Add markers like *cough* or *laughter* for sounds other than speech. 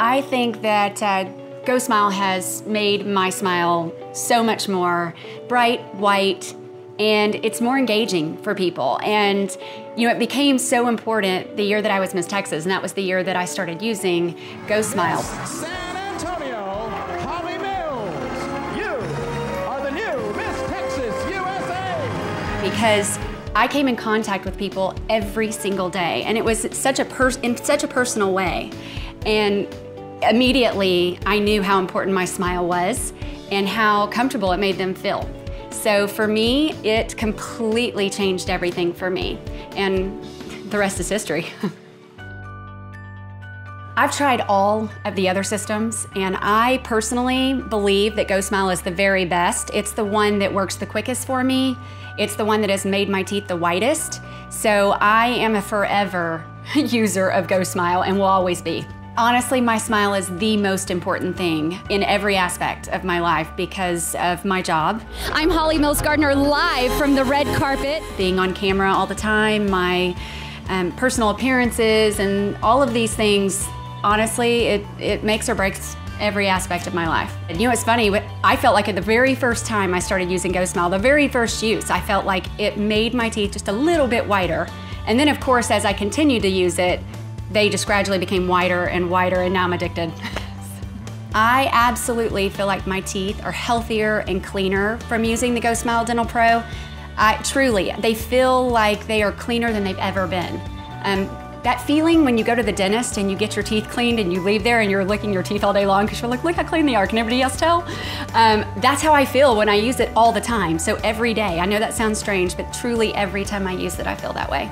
I think that uh, Go Smile has made my smile so much more bright, white, and it's more engaging for people. And you know, it became so important the year that I was Miss Texas, and that was the year that I started using Go Smile. San Antonio, Holly Mills, you are the new Miss Texas USA. because I came in contact with people every single day, and it was such a in such a personal way, and immediately I knew how important my smile was and how comfortable it made them feel. So for me, it completely changed everything for me, and the rest is history. *laughs* I've tried all of the other systems, and I personally believe that Go Smile is the very best. It's the one that works the quickest for me. It's the one that has made my teeth the whitest. So I am a forever *laughs* user of Go Smile and will always be. Honestly, my smile is the most important thing in every aspect of my life because of my job. I'm Holly Mills Gardner live from the red carpet. being on camera all the time, my um, personal appearances, and all of these things, honestly, it, it makes or breaks every aspect of my life. And you know, it's funny, I felt like at the very first time I started using Go Smile, the very first use, I felt like it made my teeth just a little bit whiter. And then, of course, as I continued to use it, they just gradually became whiter and whiter, and now I'm addicted. I absolutely feel like my teeth are healthier and cleaner from using the Go Smile Dental Pro. I, truly, they feel like they are cleaner than they've ever been. Um, that feeling when you go to the dentist and you get your teeth cleaned and you leave there and you're licking your teeth all day long because you're like, look how clean they are. Can everybody else tell? Um, that's how I feel when I use it all the time. So every day. I know that sounds strange, but truly every time I use it, I feel that way.